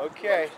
Okay.